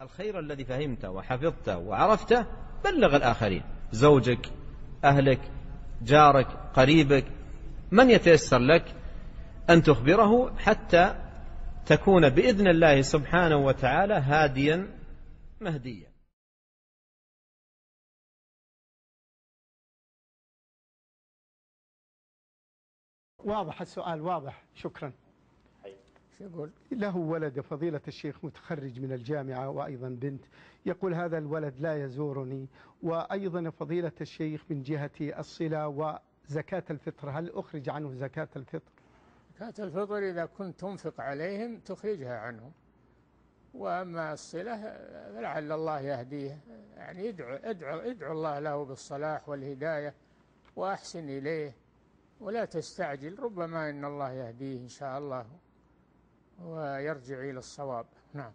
الخير الذي فهمته وحفظته وعرفته بلغ الآخرين. زوجك أهلك جارك قريبك من يتيسر لك أن تخبره حتى تكون بإذن الله سبحانه وتعالى هاديا مهديا. واضح السؤال واضح. شكرا. يقول. له ولد فضيلة الشيخ متخرج من الجامعة وأيضا بنت. يقول هذا الولد لا يزورني. وأيضا فضيلة الشيخ من جهة الصلة وزكاة الفطر. هل أخرج عنه زكاة الفطر؟ زكاة الفطر إذا كنت تنفق عليهم تخرجها عنهم. وأما الصلة فلعل الله يهديه. يعني ادعو, ادعو, ادعو الله له بالصلاح والهداية وأحسن إليه. ولا تستعجل. ربما إن الله يهديه إن شاء الله. ويرجع إلى الصواب. نعم.